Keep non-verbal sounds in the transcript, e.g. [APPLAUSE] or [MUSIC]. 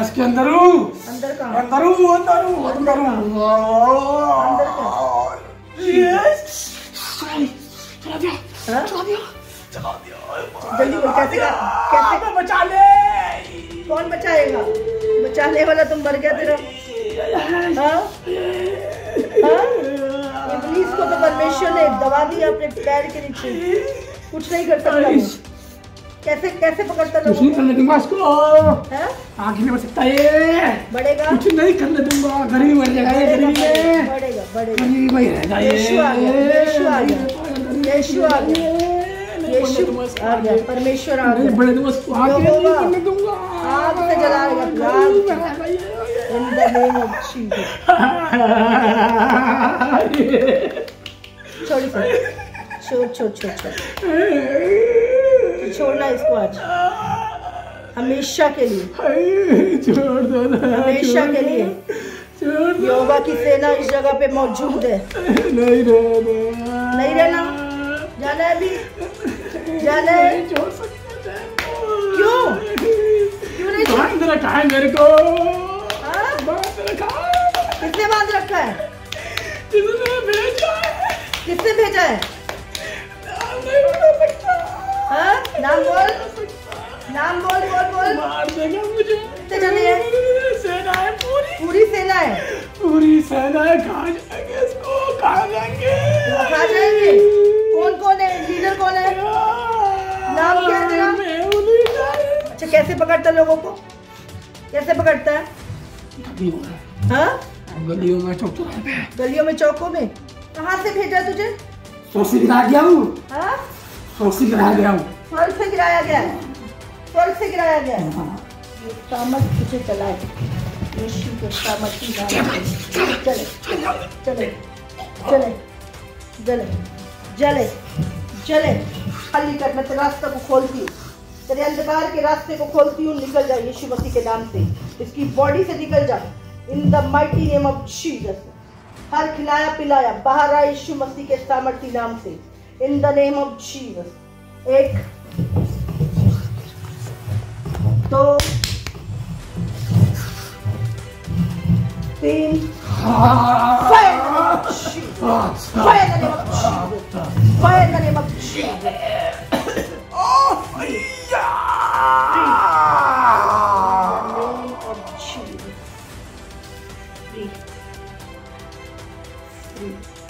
इसके अंदर हूँ। अंदर अंदर हूँ अंदर हूँ अंदर जल्दी कैसे कैसे बचा ले। कौन बचाएगा? बचाने वाला तुम मर गया तेरा। हाँ? हाँ? परमेश्वर ने दबा दिया अपने पैर के नीचे। कुछ नहीं कर सकता कैसे कैसे पकड़ता कुछ नहीं करने दूँगा इसको। आगे नहीं बढ़ सकता ये। बढ़ेगा। कुछ नहीं करने दूँगा। गरीबी मर जाएगा ये गरीबी में बढ़ेगा बढ़ेगा गरीबी में ही रहेगा ये। यीशु आ गया, यीशु आ गया, यीशु आ गया, यीशु आ गया परमेश्वर आ गया। बड़े दूँगा इसको आगे नहीं करने दूँगा। आग से जलाएगा, आग गरीबी से। में रहेगा ये। [LAUGHS] छोड़ इसे छोड़ छोड़ छोड़ छोड़। छोड़ना इसको आज। हमेशा के लिए। छोड़ दो हमेशा के लिए। योगा की सेना इस जगह पे मौजूद है। नहीं रहना नहीं रहना। जाना है अभी। जाना है। क्यों? क्यों नहीं? बाँध रखा है मेरे को। हाँ? बाँध रखा है। किसने बाँध रखा है? किसने भेजा है? नाम हाँ? नाम बोल। नाम बोल बोल बोल। मार देगा मुझे। सेना है पूरी। पूरी सेना है? पूरी सेना है कहाँ जाएँगे इसको कहाँ जाएँगे। जाएँगे? कौन कौन है? लीडर कौन है? नाम क्या है तेरा? मैं। अच्छा कैसे पकड़ता है लोगों को? कैसे पकड़ता है? गलियों में? हाँ? गलियों में चौक पे। गलियों में चौकों में? कहाँ से भेजा तुझे? सोसी गिरा गया हूँ। हाँ? सोसी गिरा गया हूँ। स्वर्ग से गिराया गया? है स्वर्ग से गिराया गया? है। तुझे चलाए यीशु के की। चले। चले। चले। जले। जले। जले। खाली कर मैं तेरे रास्ते को खोलती हूँ। तेरे अंधकार के रास्ते को खोलती हूँ निकल जा यीशु मसीह के नाम से इसकी बॉडी से निकल जा। In the mighty name of Jesus हर खिलाया पिलाया बाहर आए यीशु मसीह के सामर्थी नाम से। इन द नेम ऑफ़ जीव एक दो तीन oh, yeah! 嗯。